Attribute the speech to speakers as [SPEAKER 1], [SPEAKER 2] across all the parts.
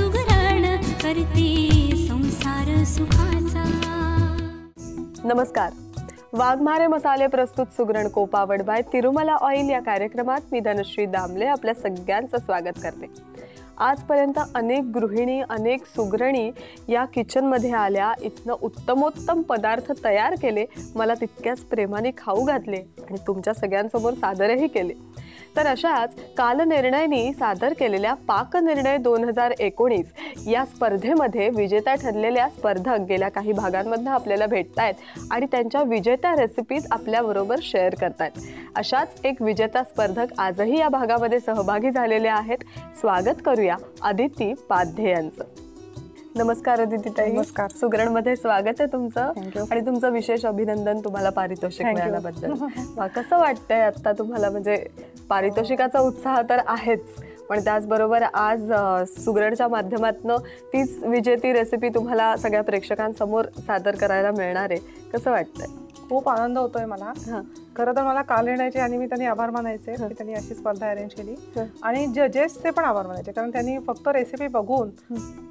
[SPEAKER 1] सुगरण करते संसार सुखाचा.
[SPEAKER 2] नमस्कार. वाघमारे मसाले प्रस्तुत सुगरण कोपावड बाय तिरुमला ऑइल या कार्यक्रमात मी धनश्री दामले आपल्या सगळ्यांचं स्वागत करते. आजपर्यंत अनेक गृहिणी अनेक सुगरणी या किचनमध्ये आल्या इथनं उत्तमोत्तम पदार्थ तयार केले मला तितक्याच प्रेमाने खाऊ घातले आणि तुमच्या सगळ्यांसमोर सादरही केले. तर अशाच कालनिर्णयनी सादर केलेल्या पाकनिर्णय दोन हजार एकोणीस या स्पर्धेमध्ये विजेता ठरलेल्या स्पर्धक गेल्या काही भागांमधनं आपल्याला भेटतायत आणि त्यांच्या विजेत्या रेसिपीज आपल्याबरोबर शेअर करतायत. अशाच एक विजेता स्पर्धक आजही या भागामध्ये सहभागी झालेले आहेत. स्वागत करूया आदिती पाध्ये यांचं. नमस्कार अदिती ताई
[SPEAKER 3] नमस्कार.
[SPEAKER 2] सुगरणमध्ये स्वागत आहे तुमचं. आणि तुमचं विशेष अभिनंदन तुम्हाला पारितोषिक. मिळाल्याबद्दल. कसं वाटतंय आता तुम्हाला? म्हणजे पारितोषिकाचा उत्साह तर आहेच पण त्याचबरोबर आज सुगरणच्या माध्यमातून तीच विजेती रेसिपी तुम्हाला सगळ्या प्रेक्षकांसमोर सादर करायला मिळणार आहे. कसं वाटतंय?
[SPEAKER 3] खूप आनंद होतोय मला. खरं तर मला काल येण्याचे आणि मी त्यांनी आभार मानायचे की त्यांनी अशी स्पर्धा अरेंज केली. आणि जजेसचे पण आभार मानायचे. कारण त्यांनी फक्त रेसिपी बघून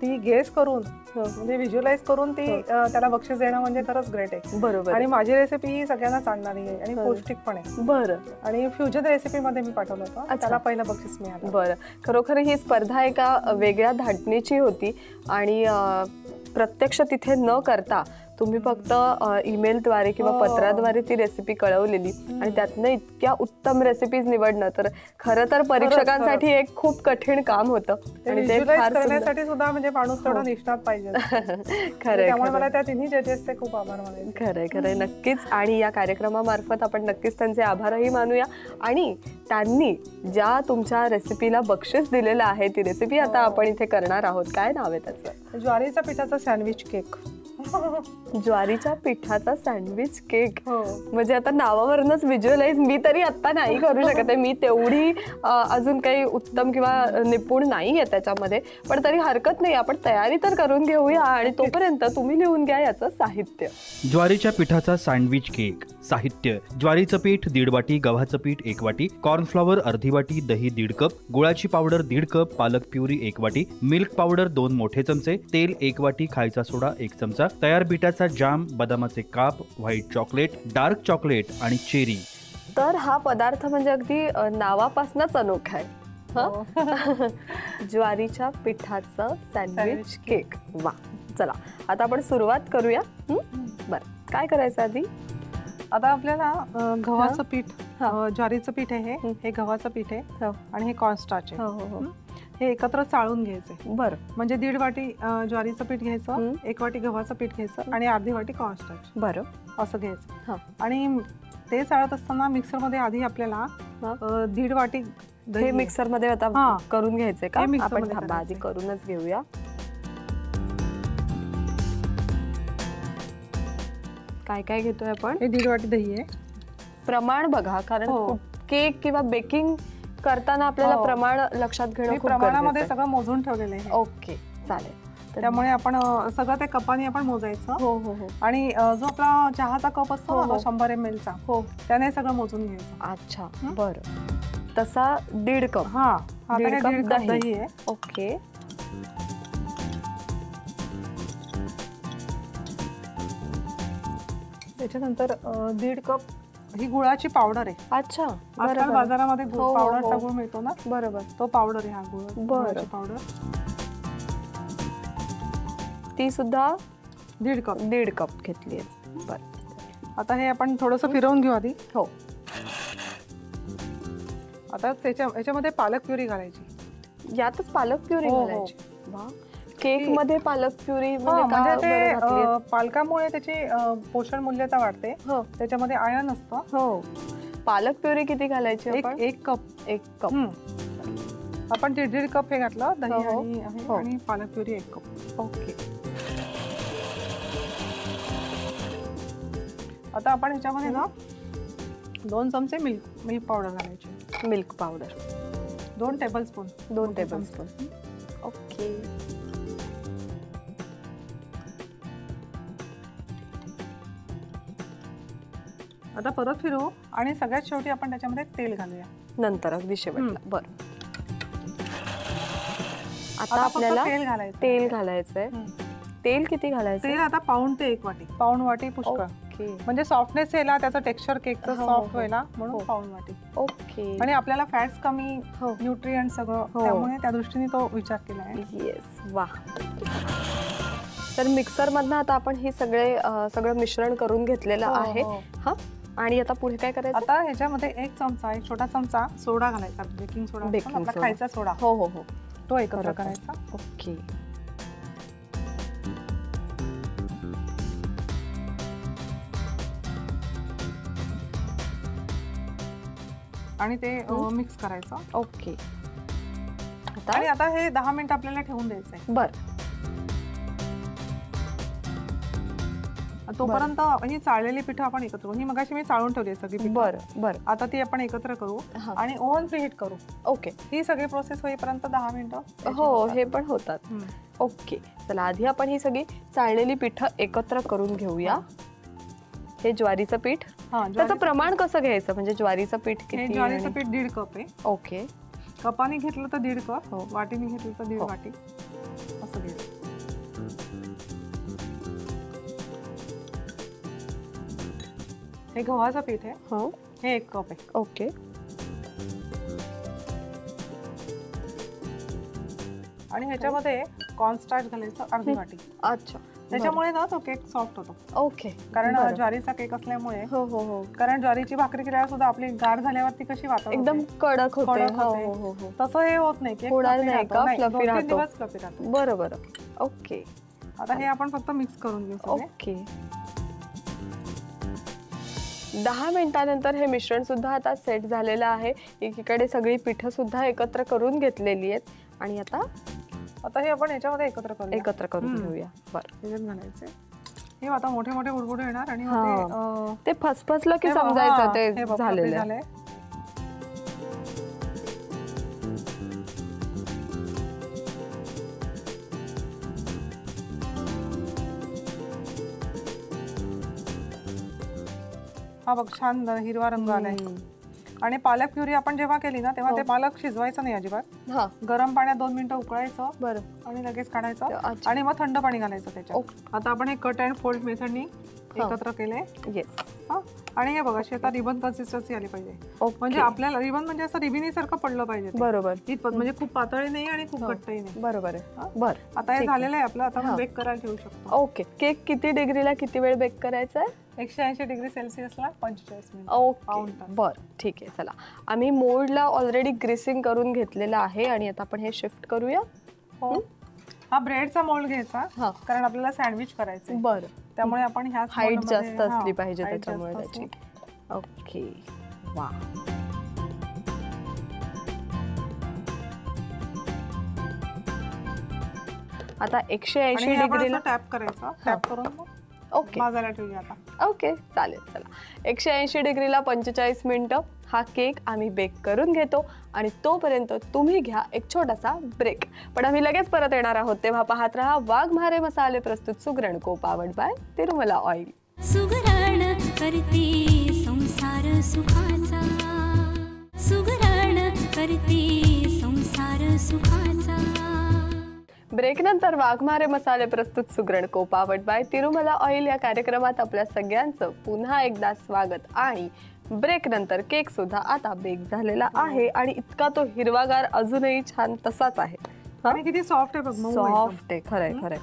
[SPEAKER 3] ती गेस करून. म्हणजे व्हिज्युअलाइज करून ती त्याला बक्षीस देणं म्हणजे खरंच ग्रेट आहे.
[SPEAKER 2] बरोबर.
[SPEAKER 3] आणि. माझी रेसिपी ही सगळ्यांना चालणारी आहे आणि. पौष्टिक पण आहे.
[SPEAKER 2] बरं.
[SPEAKER 3] आणि फ्युजन रेसिपी मध्ये मी पाठवलं होतं. त्याला पहिलं बक्षीस मिळालं.
[SPEAKER 2] बरं. खरोखर ही स्पर्धा एका वेगळ्या धाटणीची होती आणि प्रत्यक्ष तिथे न करता तुम्ही फक्त ईमेलद्वारे किंवा
[SPEAKER 3] हो.
[SPEAKER 2] पत्राद्वारे ती रेसिपी कळवलेली. आणि त्यातनं इतक्या उत्तम रेसिपीज निवडणं तर खरं तर परीक्षकांसाठी एक खूप कठीण काम होतं. आणि ते
[SPEAKER 3] करण्यासाठी सुद्धा म्हणजे माणूस तेवढा
[SPEAKER 2] हो.
[SPEAKER 3] निष्णात पाहिजे.
[SPEAKER 2] खरंय
[SPEAKER 3] त्यामुळे मला. त्या तिन्ही जजेसचे खूप आभार मानायचे.
[SPEAKER 2] खरंय खरंय नक्कीच. आणि या कार्यक्रमामार्फत आपण नक्कीच त्यांचे आभारही मानूया. आणि त्यांनी ज्या तुमच्या रेसिपीला बक्षीस दिलेलं आहे ती रेसिपी आता आपण इथे करणार आहोत. काय नाव आहे त्याचं?
[SPEAKER 3] ज्वारीचा पिठाचा सँडविच केक
[SPEAKER 2] ज्वारीच्या पिठाचा सँडविच केक.
[SPEAKER 3] हो.
[SPEAKER 2] म्हणजे आता नावावरूनच व्हिज्युअलाइज मी तरी आता नाही करू शकत आहे. मी तेवढी अजून काही उत्तम किंवा निपुण नाही आहे त्याच्यामध्ये. पण तरी हरकत नाही. आपण तयारी तर करून घेऊया आणि तोपर्यंत तुम्ही लिहून घ्या याचं साहित्य.
[SPEAKER 4] ज्वारीच्या पिठाचा सँडविच केक. साहित्य. ज्वारीचं पीठ दीड वाटी गव्हाचं पीठ एक वाटी कॉर्नफ्लॉवर अर्धी वाटी दही दीड कप गुळाची पावडर दीड कप पालक प्युरी एक वाटी मिल्क पावडर दोन मोठे चमचे तेल एक वाटी खायचा सोडा एक चमचा तयार बिटाचा जाम बदामाचे काप व्हाईट चॉकलेट डार्क चॉकलेट आणि चेरी
[SPEAKER 2] तर हा पदार्थ म्हणजे अगदी नावापासूनच अनोखा आहे
[SPEAKER 3] हो.
[SPEAKER 2] हं? ज्वारीच्या पिठाचं सँडविच
[SPEAKER 3] सँडविच
[SPEAKER 2] केक वा चला आता आपण सुरुवात करूया हं? बरं काय करायचं आधी
[SPEAKER 3] आता आपल्याला अ, गव्हाचं पीठ
[SPEAKER 2] हा.
[SPEAKER 3] अ, ज्वारीचं पीठ आहे
[SPEAKER 2] हं.
[SPEAKER 3] हे हे गव्हाचं पीठ आहे
[SPEAKER 2] हो.
[SPEAKER 3] आणि हे कॉर्नस्टार्च आहे
[SPEAKER 2] हो हो हो
[SPEAKER 3] हे एकत्र चाळून घ्यायचे
[SPEAKER 2] बरं
[SPEAKER 3] म्हणजे दीड वाटी ज्वारीचं पीठ घ्यायचं. एक वाटी गव्हाचं पीठ घ्यायचं आणि अर्धी वाटी कॉर्नस्टार्च
[SPEAKER 2] बरं
[SPEAKER 3] असं घ्यायचं
[SPEAKER 2] हा.
[SPEAKER 3] आणि ते चाळत असताना मिक्सरमध्ये आधी आपल्याला दीड वाटी दही
[SPEAKER 2] हे. मिक्सरमध्ये आता. करून घ्यायचे का आपण थांबा आधी. करूनच घेऊया काय काय घेतोय आपण
[SPEAKER 3] हे दीड वाटी दही आहे
[SPEAKER 2] प्रमाण बघा कारण
[SPEAKER 3] हो.
[SPEAKER 2] केक किंवा बेकिंग करताना आपल्याला
[SPEAKER 3] हो.
[SPEAKER 2] प्रमाण लक्षात घेणं
[SPEAKER 3] मी
[SPEAKER 2] खूप
[SPEAKER 3] प्रमाणामध्ये
[SPEAKER 2] गरजेचं
[SPEAKER 3] सगळं मोजून ठेवलेलं आहे.
[SPEAKER 2] आहे. ओके चालेल. तर-
[SPEAKER 3] त्यामुळे आपण अ, सगळं त्या कपाने आपण मोजायचं.
[SPEAKER 2] हो हो हो.
[SPEAKER 3] आणि अ, जो आपला चहाचा कप असतो
[SPEAKER 2] हो,
[SPEAKER 3] ना, तो
[SPEAKER 2] हो.
[SPEAKER 3] शंभर एम चा
[SPEAKER 2] हो.
[SPEAKER 3] त्याने सगळं मोजून घ्यायचं.
[SPEAKER 2] अच्छा
[SPEAKER 3] हं?
[SPEAKER 2] बरं. तसा दीड कप.
[SPEAKER 3] हा आता
[SPEAKER 2] दीड कप
[SPEAKER 3] दीड कप
[SPEAKER 2] दही.
[SPEAKER 3] दही आहे.
[SPEAKER 2] ओके.
[SPEAKER 3] त्याच्यानंतर अ, दीड कप ही गुळाची पावडर आहे.
[SPEAKER 2] अच्छा बरं,
[SPEAKER 3] आजकाल
[SPEAKER 2] बरं.
[SPEAKER 3] बाजारामध्ये
[SPEAKER 2] हो,
[SPEAKER 3] गुळ
[SPEAKER 2] हो,
[SPEAKER 3] पावडरचा
[SPEAKER 2] हो.
[SPEAKER 3] गुळ मिळतो ना?
[SPEAKER 2] बरोबर.
[SPEAKER 3] तो पावडर आहे हा गुळ
[SPEAKER 2] बरं.
[SPEAKER 3] गुळाची पावडर.
[SPEAKER 2] ती सुद्धा
[SPEAKER 3] दीड कप.
[SPEAKER 2] दीड कप घेतली आहे. बरं.
[SPEAKER 3] आता हे आपण थोडंसं फिरवून घेऊ आधी.
[SPEAKER 2] हो.
[SPEAKER 3] आता त्याच्या याच्यामध्ये पालक प्युरी घालायची.
[SPEAKER 2] यातच पालक प्युरी
[SPEAKER 3] हो, हो.
[SPEAKER 2] घालायची. वा. केकमध्ये पालक प्युरी म्हणजे
[SPEAKER 3] ते पालकामुळे त्याची पोषण मूल्यता वाढते.
[SPEAKER 2] हो.
[SPEAKER 3] त्याच्यामध्ये आयर्न असतं.
[SPEAKER 2] हो. पालक प्युरी किती घालायची
[SPEAKER 3] एक कप.
[SPEAKER 2] एक कप.
[SPEAKER 3] आपण दीड दीड कप हे घातलं दही
[SPEAKER 2] हो, हो.
[SPEAKER 3] आणि पालक प्युरी एक कप.
[SPEAKER 2] ओके.
[SPEAKER 3] आता आपण ह्याच्यामध्ये ना दोन चमचे मिल्क मिल्क पावडर घालायची.
[SPEAKER 2] Milk powder.
[SPEAKER 3] दोन टेबल स्पून
[SPEAKER 2] दोन टेबल स्पून ओके.
[SPEAKER 3] आता परत फिरवू आणि सगळ्यात शेवटी आपण त्याच्यामध्ये तेल घालूया.
[SPEAKER 2] नंतर अगदी शेवटला. बरं. आता आपल्याला
[SPEAKER 3] तेल घालायचं.
[SPEAKER 2] तेल घालायचंय. तेल किती घालायचं
[SPEAKER 3] तेल आता पाऊण ते एक वाटी. पाऊण वाटी पुष्कळ. म्हणजे सॉफ्टनेस यायला त्याचं टेक्स्चर केकचं
[SPEAKER 2] हो, हो,
[SPEAKER 3] सॉफ्ट
[SPEAKER 2] हो.
[SPEAKER 3] व्हायला
[SPEAKER 2] हो.
[SPEAKER 3] म्हणून पाऊण वाटी.
[SPEAKER 2] ओके.
[SPEAKER 3] आणि आपल्याला फॅट्स कमी
[SPEAKER 2] हो.
[SPEAKER 3] न्यूट्रियंट सगळं
[SPEAKER 2] हो.
[SPEAKER 3] त्यामुळे त्या दृष्टीने तो विचार केला आहे.
[SPEAKER 2] येस वा. तर मिक्सर मधनं आता आपण हे सगळे सगळं मिश्रण करून घेतलेलं
[SPEAKER 3] हो,
[SPEAKER 2] आहे.
[SPEAKER 3] हो.
[SPEAKER 2] आणि आता पुढे काय करायचं?
[SPEAKER 3] आता ह्याच्यामध्ये एक चमचा एक छोटा चमचा सोडा घालायचा बेकिंग सोडा
[SPEAKER 2] soda.
[SPEAKER 3] खायचा सोडा.
[SPEAKER 2] हो हो हो.
[SPEAKER 3] तो एकत्र. करायचा.
[SPEAKER 2] ओके.
[SPEAKER 3] आणि ते. मिक्स करायचं.
[SPEAKER 2] ओके.
[SPEAKER 3] आणि
[SPEAKER 2] आता?
[SPEAKER 3] आता हे दहा मिनिट आपल्याला ठेवून द्यायचंय.
[SPEAKER 2] बर.
[SPEAKER 3] तोपर्यंत ही चाळलेली पिठं आपण एकत्र करू. ही मगाशी मी चाळून ठेवली आहे सगळी पिठं.
[SPEAKER 2] बर बर.
[SPEAKER 3] आता ती आपण एकत्र करू
[SPEAKER 2] हा.
[SPEAKER 3] आणि ओव्हन प्रीहीट करू.
[SPEAKER 2] ओके.
[SPEAKER 3] ही सगळी प्रोसेस होईपर्यंत दहा मिनिटं
[SPEAKER 2] हो हे पण होतात.
[SPEAKER 3] हम्म.
[SPEAKER 2] ओके. चला आधी आपण ही सगळी चाळलेली पिठं एकत्र करून घेऊया. हे. ज्वारीचं पीठ.
[SPEAKER 3] हा
[SPEAKER 2] त्याचं
[SPEAKER 3] ज्वारी-
[SPEAKER 2] प्रमाण कसं घ्यायचं? म्हणजे ज्वारीचं पीठ
[SPEAKER 3] हे
[SPEAKER 2] किती
[SPEAKER 3] ज्वारीचं
[SPEAKER 2] आणि-
[SPEAKER 3] पीठ दीड कप आहे.
[SPEAKER 2] ओके.
[SPEAKER 3] कपाने घेतलं तर दीड कप
[SPEAKER 2] हो.
[SPEAKER 3] वाटीने घेतलं तर दीड
[SPEAKER 2] हो.
[SPEAKER 3] वाटी. असं घ्यायचं. हे गव्हाचं पीठ आहे.
[SPEAKER 2] हो.
[SPEAKER 3] हे एक कप आहे.
[SPEAKER 2] ओके.
[SPEAKER 3] आणि ह्याच्यामध्ये कॉर्नस्टार्च घालायचं अर्धी वाटी.
[SPEAKER 2] अच्छा.
[SPEAKER 3] त्याच्यामुळे ना तो केक सॉफ्ट होतो.
[SPEAKER 2] ओके.
[SPEAKER 3] कारण. ज्वारीचा केक असल्यामुळे
[SPEAKER 2] हो हो हो.
[SPEAKER 3] कारण ज्वारीची भाकरी केल्यावर सुद्धा आपली गाठ झाल्यावरती कशी वाटत
[SPEAKER 2] एकदम कडक होते. हो. हो हो.
[SPEAKER 3] तसं हे होत नाही. दिवस fluffy राहतो.
[SPEAKER 2] बरं बरं. ओके.
[SPEAKER 3] आता हे आपण फक्त मिक्स करून घेऊ
[SPEAKER 2] ओके. दहा मिनिटानंतर हे मिश्रण सुद्धा आता सेट झालेलं आहे. एकीकडे सगळी पिठं सुद्धा एकत्र करून घेतलेली आहेत. आणि आता
[SPEAKER 3] आता हे आपण याच्यामध्ये एकत्र करू
[SPEAKER 2] एकत्र करून. घेऊया. बरं.
[SPEAKER 3] घालायचे हे आता मोठे मोठे बुडबुडे येणार आणि. ते,
[SPEAKER 2] फसफसलं की समजायचं ते झालेलं. आहे.
[SPEAKER 3] हा बघ छान हिरवा रंग आलाय. आणि पालक प्युरी आपण जेव्हा केली ना तेव्हा
[SPEAKER 2] हो.
[SPEAKER 3] ते पालक शिजवायचं नाही अजिबात.
[SPEAKER 2] हा.
[SPEAKER 3] गरम पाण्यात दोन मिनिटं उकळायचं
[SPEAKER 2] बरं.
[SPEAKER 3] आणि लगेच काढायचं आणि मग थंड पाणी घालायचं त्याच्यात. आता आपण हे कट अँड फोल्ड मेथडनी
[SPEAKER 2] हा.
[SPEAKER 3] एकत्र केले.
[SPEAKER 2] येस
[SPEAKER 3] हा. आणि हे बघा अशी आता रिबन कन्सिस्टन्सी आली पाहिजे. म्हणजे आपल्याला रिबन म्हणजे असं रिबिनी सारखं पडलं पाहिजे.
[SPEAKER 2] बरोबर.
[SPEAKER 3] इथपत म्हणजे खूप पातळी नाही आणि खूप
[SPEAKER 2] हो.
[SPEAKER 3] घट्टही नाही.
[SPEAKER 2] बरोबर
[SPEAKER 3] हा.
[SPEAKER 2] आहे बरं.
[SPEAKER 3] आता हे. झालेलं आहे आपलं आता
[SPEAKER 2] हा.
[SPEAKER 3] बेक करायला ठेवू शकतो.
[SPEAKER 2] ओके केक किती डिग्रीला किती वेळ बेक करायचा आहे?
[SPEAKER 3] एकशे ऐंशी डिग्री सेल्सिअसला पंचेचाळीस मिनिट.
[SPEAKER 2] बरं ठीक आहे चला. आम्ही मोल्डला ऑलरेडी ग्रेसिंग करून घेतलेलं आहे आणि आता आपण हे शिफ्ट करूया.
[SPEAKER 3] हो. हा? ब्रेडचा मोल्ड घ्यायचा कारण आपल्याला सँडविच करायचं
[SPEAKER 2] बरं.
[SPEAKER 3] त्यामुळे आपण ह्या
[SPEAKER 2] हाईट जास्त असली पाहिजे त्याच्यामुळे त्याची. ओके. वा. आता एकशे ऐंशी डिग्रीला
[SPEAKER 3] टॅप करायचा. टॅप करून
[SPEAKER 2] ओके
[SPEAKER 3] भाजायला ठेवूया आता.
[SPEAKER 2] ओके चालेल चला. एकशे ऐंशी डिग्रीला पंचेचाळीस मिनिटं. हा केक आम्ही बेक करून घेतो आणि तोपर्यंत तुम्ही घ्या एक छोटासा ब्रेक पण आम्ही लगेच परत येणार आहोत. तेव्हा पाहत राहा वाघमारे मसाले प्रस्तुत सुगरण को पावड बाय तिरुमला ऑइल
[SPEAKER 1] सुगरण करते संसार सुखाचा. सुगरण करते संसार सुखाचा.
[SPEAKER 2] ब्रेक नंतर वाघमारे मसाले प्रस्तुत सुगरण को पावड बाय तिरुमला ऑइल या कार्यक्रमात आपल्या सगळ्यांचं पुन्हा एकदा स्वागत. आणि ब्रेक नंतर केक सुद्धा आता बेक झालेला आहे आणि इतका तो हिरवागार अजूनही छान तसाच आहे.
[SPEAKER 3] आणि किती सॉफ्ट आहे बघ.
[SPEAKER 2] सॉफ्ट आहे खरंय खरंय.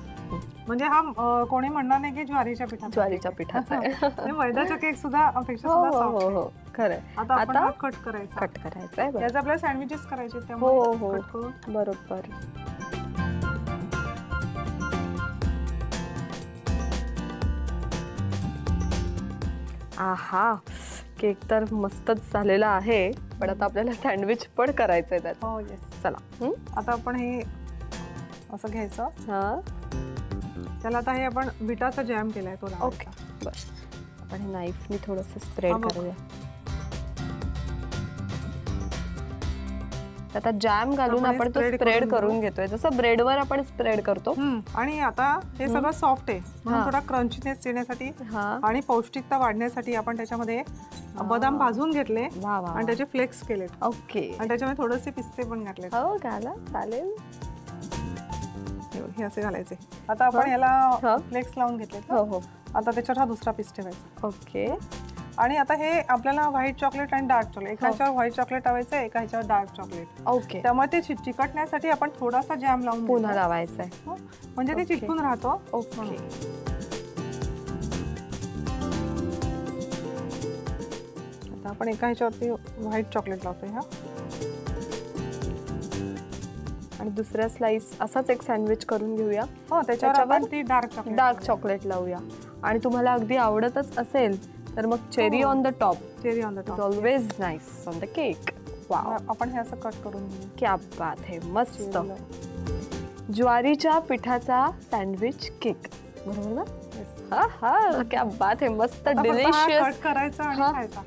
[SPEAKER 3] म्हणजे हा कोणी म्हणणार नाही की ज्वारीच्या पिठाचा
[SPEAKER 2] ज्वारीच्या पिठाचा.
[SPEAKER 3] आहे. मैद्याचा केक सुद्धा अपेक्षा
[SPEAKER 2] हो हो हो खरंय.
[SPEAKER 3] आता कट करायचा.
[SPEAKER 2] कट करायचं आहे बरं.
[SPEAKER 3] याचे आपल्याला सँडविचेस करायचे
[SPEAKER 2] हो
[SPEAKER 3] त्यामुळे
[SPEAKER 2] हो बरोबर. आहा केक तर मस्तच झालेला आहे पण आता आपल्याला सँडविच पण करायचं आहे त्यात.
[SPEAKER 3] हो येस
[SPEAKER 2] चला?
[SPEAKER 3] आता आपण हे असं घ्यायचं.
[SPEAKER 2] हा.
[SPEAKER 3] त्याला आता हे आपण बिटाचा जॅम केलाय तो.
[SPEAKER 2] ओके. बर. आपण हे नाईफनी थोडंसं स्प्रेड
[SPEAKER 3] हा,
[SPEAKER 2] आता जॅम घालून
[SPEAKER 3] आपण
[SPEAKER 2] तो स्प्रेड
[SPEAKER 3] करून
[SPEAKER 2] घेतोय. जसं ब्रेडवर आपण स्प्रेड करतो.
[SPEAKER 3] आणि आता हे सगळं सॉफ्ट आहे. म्हणून. थोडा क्रंचीनेस येण्यासाठी आणि पौष्टिकता वाढण्यासाठी आपण त्याच्यामध्ये बदाम भाजून घेतले आणि त्याचे फ्लेक्स केलेत.
[SPEAKER 2] ओके.
[SPEAKER 3] आणि त्याच्यामध्ये थोडेसे पिस्ते पण घातले
[SPEAKER 2] हो घाला. चालेल.
[SPEAKER 3] हे असे घालायचे. आता आपण. याला फ्लेक्स लावून घेतले
[SPEAKER 2] हो हो.
[SPEAKER 3] आता त्याच्यावर हा दुसरा पीस ठेवायचा.
[SPEAKER 2] ओके.
[SPEAKER 3] आणि आता हे आपल्याला व्हाईट चॉकलेट आणि डार्क चॉकलेट एका ह्याच्यावर व्हाईट चॉकलेट लावायचं एका ह्याच्यावर डार्क चॉकलेट.
[SPEAKER 2] ओके.
[SPEAKER 3] त्यामुळे ते चिक- चिकटण्यासाठी आपण थोडासा जॅम लावून
[SPEAKER 2] पुन्हा. लावायचं आहे.
[SPEAKER 3] हो. म्हणजे ते. चिटकून राहतो.
[SPEAKER 2] ओके.
[SPEAKER 3] आता आपण एका ह्याच्यावरती व्हाईट चॉकलेट लावतोय हा.
[SPEAKER 2] आणि दुसऱ्या स्लाइस असाच एक सँडविच करून घेऊया.
[SPEAKER 3] हो त्याच्यावर
[SPEAKER 2] त्याच्यावर
[SPEAKER 3] आपण ती डार्क चॉकलेट
[SPEAKER 2] डार्क चॉकलेट लावूया. आणि तुम्हाला अगदी आवडतच असेल तर मग cherry. On the top
[SPEAKER 3] cherry on the top
[SPEAKER 2] always nice on the cake wow
[SPEAKER 3] आपण हे असं कट करून
[SPEAKER 2] क्या बात है मस्त. ज्वारीच्या पिठाचा सँडविच केक बरोबर ना? हा हा. क्या बात है मस्त डिलिशियस
[SPEAKER 3] कट करायचा आणि. खायचा.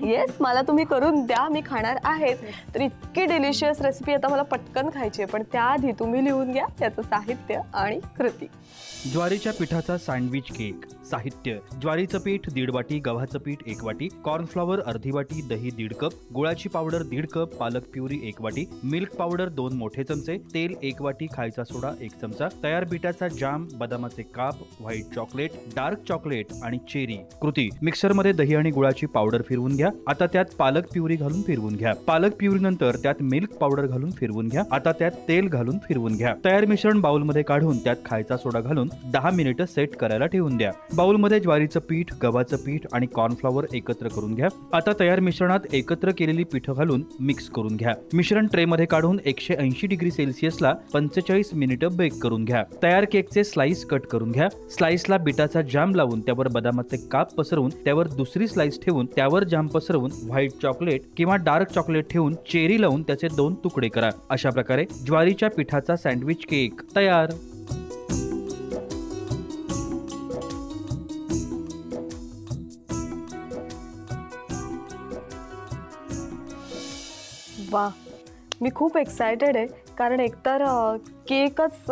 [SPEAKER 2] येस मला तुम्ही करून द्या मी खाणार आहे तर इतकी डिलिशियस रेसिपी आता मला पटकन खायची आहे पण त्याआधी तुम्ही लिहून घ्या त्याचं साहित्य आणि कृती.
[SPEAKER 4] ज्वारीच्या पिठाचा सँडविच केक साहित्य. ज्वारीचं पीठ दीड वाटी गव्हाचं पीठ एक वाटी. कॉर्नफ्लॉवर अर्धी वाटी दही दीड कप. गुळाची पावडर दीड कप. पालक प्युरी एक वाटी. मिल्क पावडर दोन मोठे चमचे. तेल एक वाटी. खायचा सोडा एक चमचा. तयार बिटाचा जाम बदामाचे काप व्हाईट चॉकलेट डार्क चॉकलेट आणि चेरी कृती. मिक्सरमध्ये दही आणि गुळाची पावडर फिरवून घ्या. आता त्यात पालक प्युरी घालून फिरवून घ्या. पालक प्युरी नंतर त्यात मिल्क पावडर घालून फिरवून घ्या. आता त्यात तेल घालून फिरवून घ्या. तयार मिश्रण बाउलमध्ये काढून त्यात खायचा सोडा घालून दहा मिनिटं सेट करायला ठेवून द्या. बाउलमध्ये ज्वारीचं पीठ गव्हाचं पीठ आणि कॉर्नफ्लॉवर एकत्र करून घ्या. आता तयार मिश्रणात एकत्र केलेली पिठं घालून मिक्स करून घ्या. मिश्रण ट्रे मध्ये काढून एकशे ऐंशी डिग्री सेल्सिअसला पंचेचाळीस मिनिटं बेक करून घ्या. तयार केकचे स्लाइस कट करून घ्या. स्लाइसला बिटाचा जाम लावून त्यावर बदामाचे काप पसरवून त्यावर दुसरी स्लाइस ठेवून त्यावर जाम पसरवून व्हाईट चॉकलेट किंवा डार्क चॉकलेट ठेवून चेरी लावून त्याचे दोन तुकडे करा. अशा प्रकारे ज्वारीच्या पिठाचा सँडविच केक तयार.
[SPEAKER 2] वा मी खूप एक्सायटेड आहे कारण एकतर केकच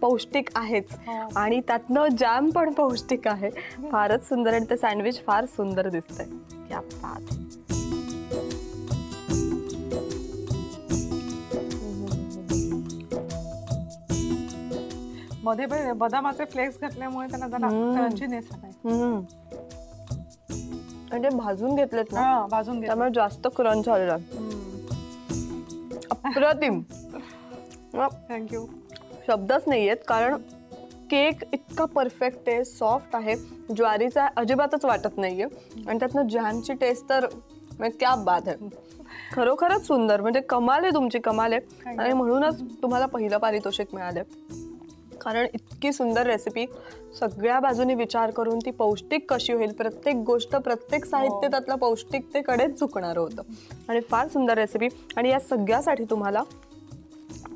[SPEAKER 2] पौष्टिक आहेच
[SPEAKER 3] हो.
[SPEAKER 2] आणि त्यातनं जॅम पण पौष्टिक आहे. फारच सुंदर आणि ते सँडविच फार सुंदर दिसतंय. है.
[SPEAKER 3] मध्ये ब- बदामाचे फ्लेक्स घातल्यामुळे त्यांना जरा. क्रंचीनेस आहे.
[SPEAKER 2] आणि भाजून घेतलेत ना
[SPEAKER 3] हा भाजून घ्या
[SPEAKER 2] त्यामुळे जास्त क्रंच आलेला आहे. अप्रतिम अ,
[SPEAKER 3] थँक्यू
[SPEAKER 2] शब्दच नाही आहेत कारण केक इतका परफेक्ट आहे सॉफ्ट आहे. ज्वारीचा अजिबातच वाटत नाही आहे आणि त्यातनं जॅमची टेस्ट तर म्हणजे क्या बात आहे. खरोखरच सुंदर म्हणजे कमाल आहे तुमची कमाल आहे. आणि म्हणूनच तुम्हाला पहिलं पारितोषिक मिळालं कारण इतकी सुंदर रेसिपी सगळ्या बाजूने विचार करून ती पौष्टिक कशी होईल प्रत्येक गोष्ट प्रत्येक साहित्य त्यातलं पौष्टिकतेकडेच झुकणारं होतं. आणि फार सुंदर रेसिपी आणि या सगळ्यासाठी तुम्हाला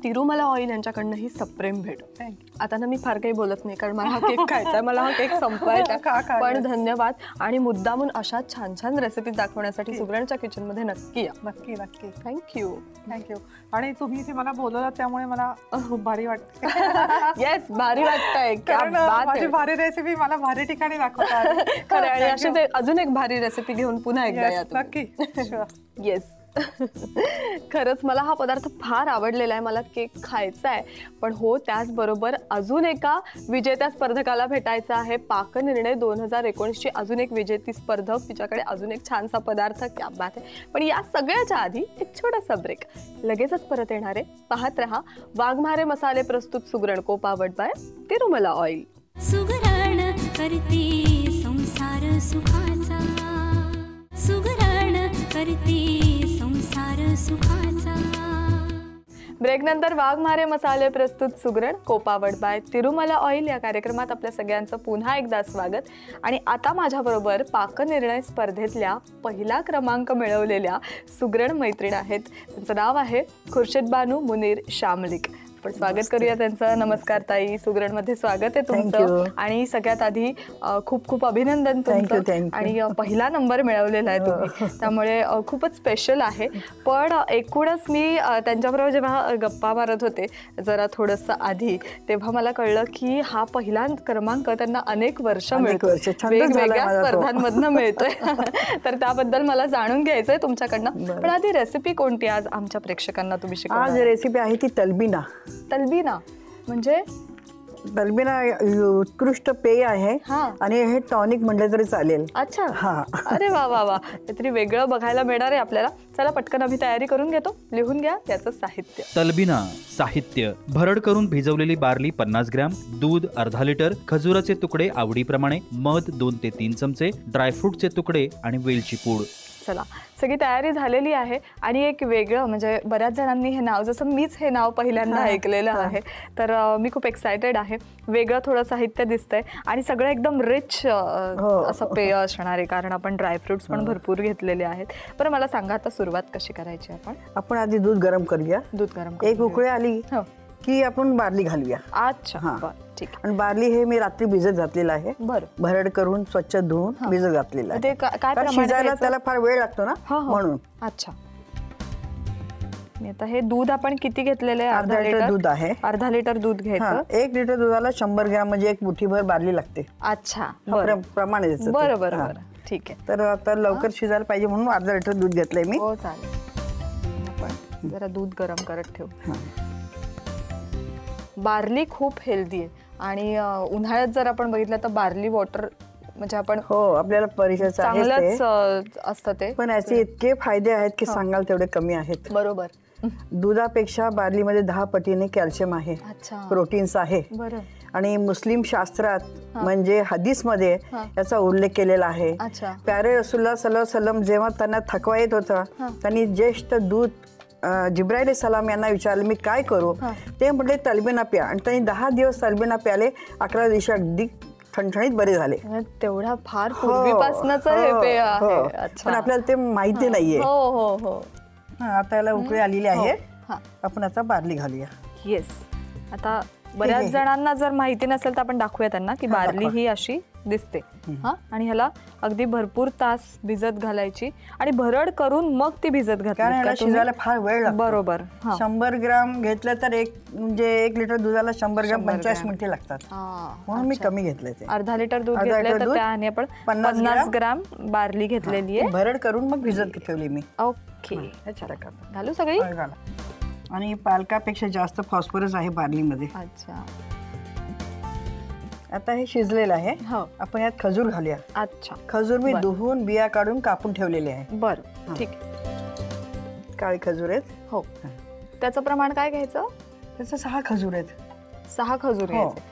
[SPEAKER 2] तिरुमला ऑइल यांच्याकडनं ही सप्रेम भेट आता ना मी फार काही बोलत नाही कारण मला हा केक खायचा मला हा केक संपवायचा पण. धन्यवाद. आणि मुद्दामून अशा छान छान रेसिपी दाखवण्यासाठी सुगरणच्या किचनमध्ये नक्की या.
[SPEAKER 3] नक्की नक्की.
[SPEAKER 2] थँक्यू
[SPEAKER 3] थँक्यू आणि तुम्ही इथे मला बोलवलं त्यामुळे मला भारी वाटते
[SPEAKER 2] येस भारी वाटतंय.
[SPEAKER 3] माझी भारी रेसिपी मला भारी ठिकाणी दाखवतात.
[SPEAKER 2] खरं आणि अजून एक भारी रेसिपी घेऊन पुन्हा एकदा
[SPEAKER 3] नक्की.
[SPEAKER 2] येस खरंच मला हा पदार्थ फार आवडलेला आहे. मला केक खायचा आहे. पण हो त्याचबरोबर अजून एका विजेत्या स्पर्धकाला भेटायचं आहे. पाकनिर्णय दोन हजार एकोणीसची अजून एक विजेती स्पर्धक. तिच्याकडे अजून एक छानसा पदार्थ. क्या बात आहे पण या सगळ्याच्या आधी एक छोटासा ब्रेक लगेचच परत येणार. आहे पाहत रहा. वाघमारे मसाले प्रस्तुत सुगरण कोपावट बाय तिरुमला ऑइल
[SPEAKER 1] सुगरण करते संसार सुखाचा. सुगरण करते
[SPEAKER 2] ब्रेकनंतर वाघमारे मसाले प्रस्तुत सुगरण कोपावड बाय तिरुमला ऑइल या कार्यक्रमात आपल्या सगळ्यांचं पुन्हा एकदा स्वागत. आणि आता माझ्याबरोबर पाकनिर्णय स्पर्धेतल्या पहिला क्रमांक मिळवलेल्या सुगरण मैत्रीण आहेत. त्यांचं नाव आहे खुर्शीद बानू मुनीर शामलिक. आपण स्वागत करूया त्यांचं. नमस्कार ताई सुगरणमध्ये स्वागत आहे तुमचं. आणि सगळ्यात आधी खूप खूप अभिनंदन तुमचं. आणि पहिला नंबर मिळवलेला आहे तुम्ही. त्यामुळे अ, खूपच स्पेशल आहे. पण एकूणच मी त्यांच्याबरोबर जेव्हा गप्पा मारत होते जरा थोडंसं आधी तेव्हा मला कळलं की हा पहिला क्रमांक त्यांना अनेक वर्ष मिळतो वेगवेगळ्या. स्पर्धांमधनं मिळतोय. तर त्याबद्दल मला जाणून घ्यायचंय तुमच्याकडनं. पण आधी रेसिपी कोणती आज आमच्या प्रेक्षकांना तुम्ही
[SPEAKER 5] आज
[SPEAKER 2] शिकवणार
[SPEAKER 5] रेसिपी आहे ती तलबिना.
[SPEAKER 2] तलबीना म्हणजे
[SPEAKER 5] तलबिना उत्कृष्ट पेय आहे
[SPEAKER 2] हा.
[SPEAKER 5] आणि हे टॉनिक म्हटलं तरी चालेल.
[SPEAKER 2] अच्छा.
[SPEAKER 5] हा.
[SPEAKER 2] अरे वा वा वा. काहीतरी वेगळं बघायला मिळणार आहे आपल्याला. चला पटकन आम्ही तयारी करून घेतो. लिहून घ्या याचं साहित्य.
[SPEAKER 4] तलबिना साहित्य. भरड करून भिजवलेली बार्ली पन्नास ग्रॅम दूध अर्धा लिटर खजुराचे तुकडे आवडीप्रमाणे मध दोन ते तीन चमचे ड्रायफ्रूटचे तुकडे आणि वेलची पूड.
[SPEAKER 2] चला. सगळी तयारी झालेली आहे आणि एक वेगळं म्हणजे बऱ्याच जणांनी हे नाव जसं मीच हे नाव पहिल्यांदा ऐकलेलं आहे तर मी खूप एक्सायटेड आहे. वेगळं थोडं साहित्य दिसतंय आणि सगळं एकदम रिच
[SPEAKER 5] हो.
[SPEAKER 2] असं पेय असणार आहे कारण आपण ड्रायफ्रुट्स पण भरपूर घेतलेले आहेत. बरं मला सांगा आता सुरुवात कशी करायची आपण?
[SPEAKER 5] आपण आधी दूध गरम करूया.
[SPEAKER 2] दूध गरम
[SPEAKER 5] एक उकळी आली
[SPEAKER 2] हो.
[SPEAKER 5] की आपण बार्ली घालूया.
[SPEAKER 2] अच्छा
[SPEAKER 5] हा.
[SPEAKER 2] ठीक
[SPEAKER 5] आणि बार्ली हे मी रात्री भिजत घातलेलं आहे.
[SPEAKER 2] बरं.
[SPEAKER 5] भरड करून स्वच्छ धुवून भिजत घातलेलं
[SPEAKER 2] ते
[SPEAKER 5] आहे
[SPEAKER 2] का- काय
[SPEAKER 5] कारण
[SPEAKER 2] प्रमाण
[SPEAKER 5] शिजायला
[SPEAKER 2] घ्यायचं?
[SPEAKER 5] त्याला फार वेळ लागतो ना
[SPEAKER 2] हो, हो.
[SPEAKER 5] म्हणून.
[SPEAKER 2] अच्छा. आता हे दूध आपण किती घेतलेलं आहे?
[SPEAKER 5] अर्धा लिटर दूध आहे.
[SPEAKER 2] अर्धा लिटर दूध
[SPEAKER 5] हा
[SPEAKER 2] घ्यायचं?
[SPEAKER 5] एक लिटर दुधाला शंभर ग्रॅम म्हणजे एक मुठीभर बार्ली लागते.
[SPEAKER 2] अच्छा बरं.
[SPEAKER 5] प्र- प्रमाण आहे त्याचं ते.
[SPEAKER 2] बरं बरं
[SPEAKER 5] हा.
[SPEAKER 2] बरं. ठीक आहे.
[SPEAKER 5] तर आता लवकर शिजायला पाहिजे म्हणून अर्धा लिटर दूध घेतलंय मी.
[SPEAKER 2] हो चालेल. आपण जरा दूध गरम करत ठेवू.
[SPEAKER 5] हा.
[SPEAKER 2] बार्ली खूप हेल्दी आहे. आणि उन्हाळ्यात जर आपण बघितलं तर बार्ली वॉटर म्हणजे आपण
[SPEAKER 5] हो आपल्याला
[SPEAKER 2] चांगलंच असतं ते.
[SPEAKER 5] पण याचे इतके फायदे आहेत की सांगाल तेवढे कमी आहेत.
[SPEAKER 2] बरोबर.
[SPEAKER 5] दुधापेक्षा बार्लीमध्ये दहा पटीने कॅल्शियम आहे. प्रोटीन्स आहे. आणि मुस्लिम शास्त्रात म्हणजे हदीसमध्ये याचा उल्लेख केलेला आहे. प्यारे रसुल्ला वसल्लम जेव्हा त्यांना थकवा येत होता त्यांनी ज्येष्ठ दूध जिब्राईल सलाम यांना विचारलं मी काय करू? ते म्हटले तलबिना प्या. आणि त्यांनी दहा दिवस तलबिना प्याले अकरा दिवशी अगदी ठणठणीत बरे झाले.
[SPEAKER 2] तेवढा फार
[SPEAKER 5] हो,
[SPEAKER 2] पूर्वीपासूनच हे
[SPEAKER 5] हो, पण आपल्याला ते माहिती नाहीये.
[SPEAKER 2] हो हो हो.
[SPEAKER 5] हा, आता याला उकळी आलेली आहे.
[SPEAKER 2] हा.
[SPEAKER 5] आपण आता बार्ली घालूया.
[SPEAKER 2] येस आता बऱ्याच जणांना जर माहिती नसेल तर आपण दाखवूया त्यांना की बार्ली ही अशी दिसते. हा? आणि ह्याला अगदी भरपूर तास भिजत घालायची. आणि भरड करून मग ती भिजत
[SPEAKER 5] शिजायला फार वेळ लागतो.
[SPEAKER 2] बरोबर.
[SPEAKER 5] शंभर ग्राम घेतलं तर एक म्हणजे एक लिटर दुधाला शंभर ग्राम पंचेचाळीस मिनिटे लागतात.
[SPEAKER 2] हा.
[SPEAKER 5] म्हणून मी कमी घेतले ते.
[SPEAKER 2] अर्धा लिटर दूध घेतलं तर त्याने आपण
[SPEAKER 5] पन्नास
[SPEAKER 2] ग्राम. बार्ली घेतलेली आहे.
[SPEAKER 5] भरड करून मग भिजत ठेवली मी.
[SPEAKER 2] ओके. घालू सगळी.
[SPEAKER 5] आणि पालकापेक्षा जास्त फॉस्फरस आहे बार्लीमध्ये.
[SPEAKER 2] अच्छा.
[SPEAKER 5] आता हे शिजलेलं आहे.
[SPEAKER 2] हो.
[SPEAKER 5] आपण यात खजूर घालूया.
[SPEAKER 2] अच्छा.
[SPEAKER 5] खजूर मी धुवून बिया काढून कापून ठेवलेले आहे.
[SPEAKER 2] बरं. ठीक.
[SPEAKER 5] काळे खजूर आहेत.
[SPEAKER 2] हो. त्याचं प्रमाण काय घ्यायचं?
[SPEAKER 5] त्याचे सहा खजूर आहेत.
[SPEAKER 2] सहा खजूर
[SPEAKER 5] हो.
[SPEAKER 2] घ्यायचे.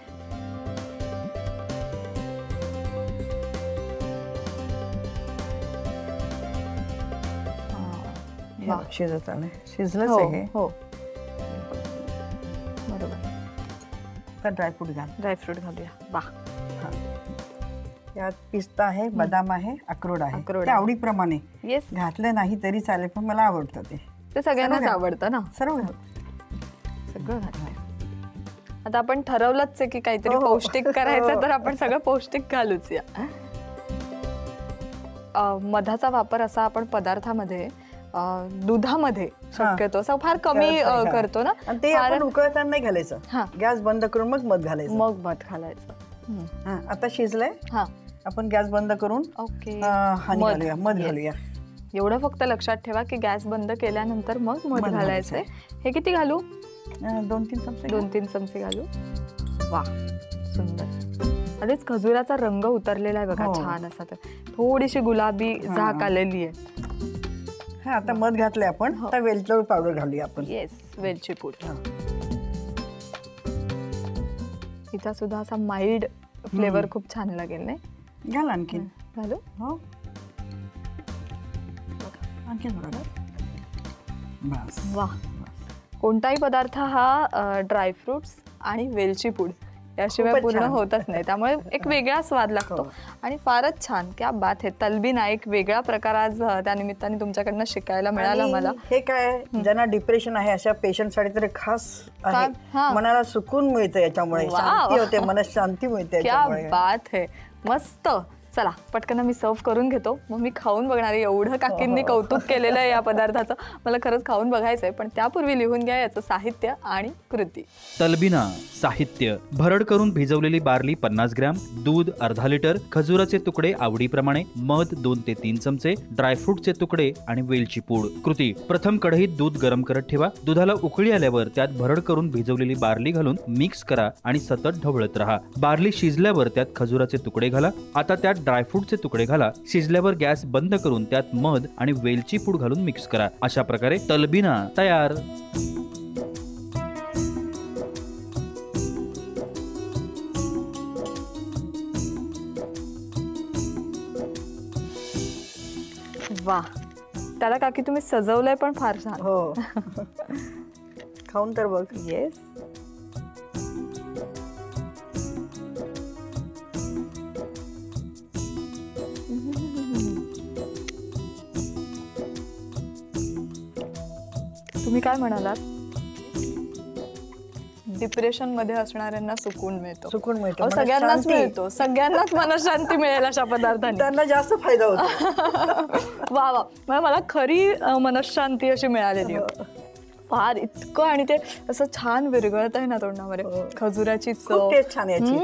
[SPEAKER 5] शिजत आलंय. शिजलंच
[SPEAKER 2] हो
[SPEAKER 5] आहे हे. तर ड्रायफ्रूट घाल?
[SPEAKER 2] ड्रायफ्रूट घालूया. वा
[SPEAKER 5] यात पिस्ता आहे बदाम आहे अक्रोड आहे.
[SPEAKER 2] अक्रोड.
[SPEAKER 5] आवडीप्रमाणे.
[SPEAKER 2] येस
[SPEAKER 5] घातलं नाही तरी चालेल पण मला आवडतं ते.
[SPEAKER 2] ते सगळ्यांनाच. आवडतं ना?
[SPEAKER 5] सर्व.
[SPEAKER 2] सगळं घातलंय आता आपण ठरवलंच आहे की काहीतरी
[SPEAKER 5] हो.
[SPEAKER 2] पौष्टिक करायचं तर आपण सगळं पौष्टिक घालूच या. मधाचा वापर असा आपण पदार्थामध्ये दुधामध्ये शक्यतो असं फार कमी
[SPEAKER 5] करत
[SPEAKER 2] ना?
[SPEAKER 5] ते आपण उकळताना नाही घालायचं.
[SPEAKER 2] हा.
[SPEAKER 5] गॅस बंद करून मग मध घालायचं.
[SPEAKER 2] मग मध घालायचं.
[SPEAKER 5] हा, आता शिजलंय.
[SPEAKER 2] हा.
[SPEAKER 5] आपण गॅस बंद करून
[SPEAKER 2] ओके. मध.
[SPEAKER 5] घालूया मध
[SPEAKER 2] Yes.
[SPEAKER 5] घालूया.
[SPEAKER 2] एवढं फक्त लक्षात ठेवा की गॅस बंद केल्यानंतर मग मध घालायचंय. हे किती घालू?
[SPEAKER 5] दोन तीन चमचे
[SPEAKER 2] दोन तीन चमचे घालू. वा सुंदर. आधीच खजुराचा रंग उतरलेला आहे बघा
[SPEAKER 5] हो.
[SPEAKER 2] छान असा तर. थोडीशी गुलाबी झाक आलेली आहे.
[SPEAKER 5] हा आता मध घातलंय आपण.
[SPEAKER 2] हो.
[SPEAKER 5] आता वेलचोळ पावडर घालूया आपण.
[SPEAKER 2] येस वेलची पूड. हिचा सुद्धा असा माइल्ड फ्लेवर खूप छान लागेल नाही?
[SPEAKER 5] घाल आणखी
[SPEAKER 2] घालू?
[SPEAKER 5] हो. आणखी
[SPEAKER 2] वा कोणताही पदार्थ हा ड्रायफ्रुट्स आणि वेलची पूड. याशिवाय पूर्ण. होतच नाही. त्यामुळे एक वेगळा स्वाद लागतो.
[SPEAKER 5] हो.
[SPEAKER 2] आणि फारच छान. क्या बात आहे तलबीना एक वेगळा प्रकार आज अ, त्या निमित्ताने तुमच्याकडनं शिकायला मिळाला मला.
[SPEAKER 5] हे काय ज्यांना डिप्रेशन आहे अशा पेशंटसाठी तर खास
[SPEAKER 2] हा.
[SPEAKER 5] मनाला सुकून मिळतं याच्यामुळे. शांती होते मनात शांती मिळते
[SPEAKER 2] क्या बात है. मस्त. चला पटकन मी सर्व करून घेतो. मग मी खाऊन बघणार आहे एवढं काकींनी कौतुक केलेलं आहे या पदार्थाचं. मला खरंच खाऊन बघायचं आहे पण त्यापूर्वी लिहून घ्या याचं साहित्य आणि कृती.
[SPEAKER 4] तलबिना साहित्य. भरड करून भिजवलेली बार्ली पन्नास ग्रॅम दूध अर्धा लिटर खजुराचे तुकडे आवडीप्रमाणे मध दोन ते तीन चमचे ड्रायफ्रूटचे तुकडे आणि वेलची पूड. कृती. प्रथम कढईत दूध गरम करत ठेवा. दुधाला उकळी आल्यावर त्यात भरड करून भिजवलेली बार्ली घालून मिक्स करा आणि सतत ढवळत राहा. बार्ली शिजल्यावर त्यात खजुराचे तुकडे घाला. आता त्यात ड्रायफ्रूटचे तुकडे घाला शिजल्यावर गॅस बंद करून त्यात मध आणि वेलची पूड घालून मिक्स करा. अशा प्रकारे तलबिना तयार.
[SPEAKER 2] वा. त्याला काकी तुम्ही सजवलंय पण फार छान.
[SPEAKER 5] हो. खाऊन तर बघ.
[SPEAKER 2] येस तुम्ही काय म्हणालात डिप्रेशनमध्ये असणाऱ्यांना सुकून मिळतो
[SPEAKER 5] सुकून मिळतो.
[SPEAKER 2] सगळ्यांनाच
[SPEAKER 5] मनशांती.
[SPEAKER 2] मिळतो सगळ्यांनाच मनशांती मिळेल अशा पदार्थांनी
[SPEAKER 5] त्यांना जास्त फायदा होतो
[SPEAKER 2] वा वा म्हणजे मला खरी मनःशांती अशी मिळालेली आहे. फार इतकं आणि ते असं छान विरघळत आहे ना तोंडामध्ये
[SPEAKER 5] हो.
[SPEAKER 2] खजुराची चव
[SPEAKER 5] छान याची.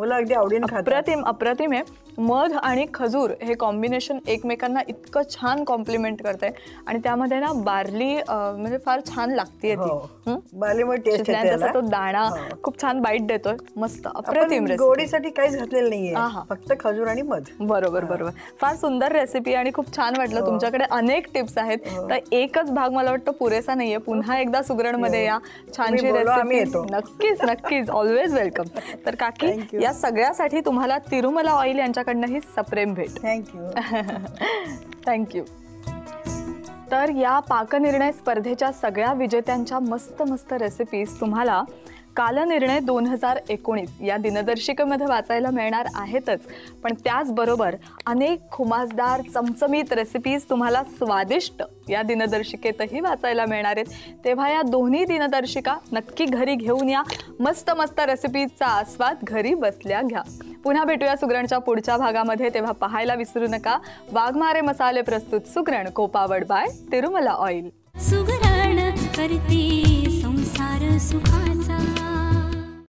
[SPEAKER 5] मुलं अगदी आवडीने
[SPEAKER 2] अप्रतिम अप्रतिम आहे. मध आणि खजूर हे कॉम्बिनेशन एकमेकांना इतकं छान कॉम्प्लिमेंट करते. आणि त्यामध्ये ना बार्ली म्हणजे फार छान लागते
[SPEAKER 5] हो.
[SPEAKER 2] ती
[SPEAKER 5] याला.
[SPEAKER 2] तो दाणा
[SPEAKER 5] हो.
[SPEAKER 2] खूप छान बाईट देतोय. मस्त अप्रतिम
[SPEAKER 5] गोडीसाठी काहीच घातलेलं नाहीये.
[SPEAKER 2] आहा.
[SPEAKER 5] फक्त खजूर आणि मध.
[SPEAKER 2] बरोबर बरोबर. फार सुंदर रेसिपी आणि खूप छान
[SPEAKER 5] हो.
[SPEAKER 2] वाटलं तुमच्याकडे अनेक टिप्स आहेत. तर एकच भाग मला वाटतं पुरेसा नाहीये. पुन्हा एकदा सुगरणमध्ये या छानशी रेसिपी. नक्कीच नक्कीच. ऑलवेज वेलकम तर काकी
[SPEAKER 5] you.
[SPEAKER 2] या सगळ्यासाठी तुम्हाला तिरुमला ऑइल यांच्याकडनं ही सप्रेम भेट
[SPEAKER 5] थँक्यू
[SPEAKER 2] थँक्यू तर या पाकनिर्णय स्पर्धेच्या सगळ्या विजेत्यांच्या मस्त मस्त रेसिपीज तुम्हाला कालनिर्णय दोन हजार एकोणीस या दिनदर्शिकेमध्ये वाचायला मिळणार आहेतच. पण त्याचबरोबर अनेक खुमासदार चमचमीत रेसिपीज तुम्हाला स्वादिष्ट या दिनदर्शिकेतही वाचायला मिळणार आहेत. तेव्हा या दोन्ही दिनदर्शिका नक्की घरी घेऊन या. मस्त मस्त रेसिपीजचा आस्वाद घरी बसल्या घ्या. पुन्हा भेटूया सुगरणच्या पुढच्या भागामध्ये. तेव्हा पाहायला विसरू नका. वाघमारे मसाले प्रस्तुत सुगरण कोपावड बाय तिरुमला ऑइल
[SPEAKER 1] सुगरण करते संसार सुखाचा.